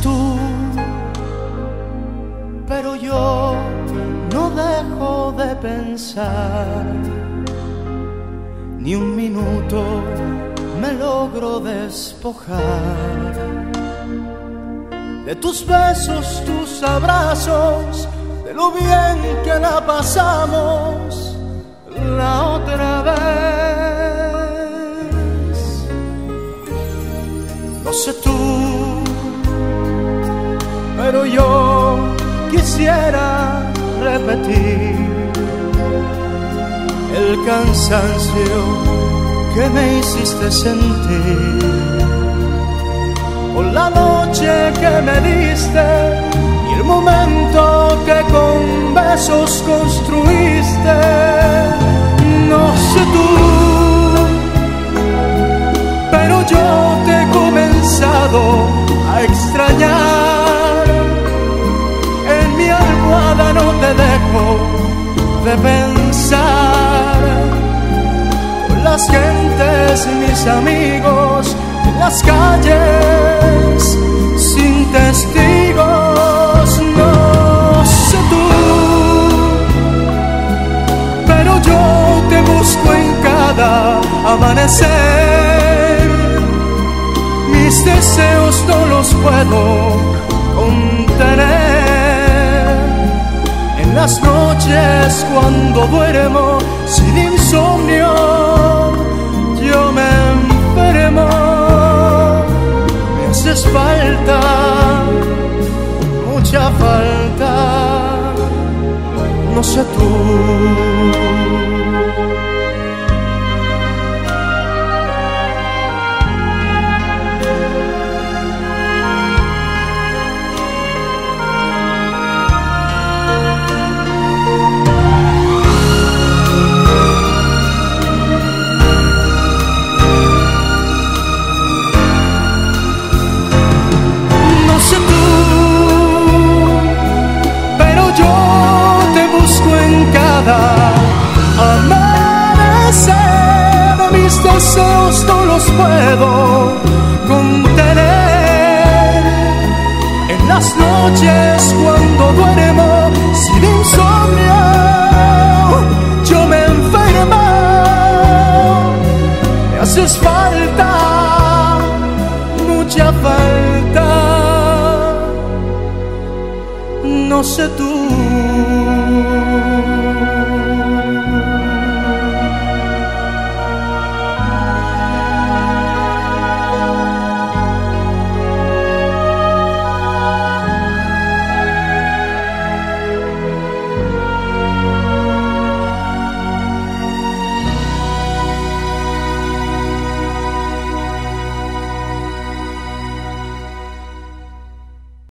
tú, pero yo no dejo de pensar. Ni un minuto me logro despojar de tus besos, tus abrazos, de lo bien que la pasamos la otra vez. No sé tú pero yo quisiera repetir el cansancio que me hiciste sentir por la noche que me diste y el momento que con besos construiste. De pensar. Las gentes, mis amigos, las calles sin testigos, no sé tú, pero yo te busco en cada amanecer. Mis deseos no los puedo contener las noches cuando duermo sin insomnio, yo me enfermo, me haces falta, mucha falta, no sé tú. Deseos no los puedo contener. En las noches cuando duermo sin insomnio, yo me enfermo. Me haces falta, mucha falta. No sé tú.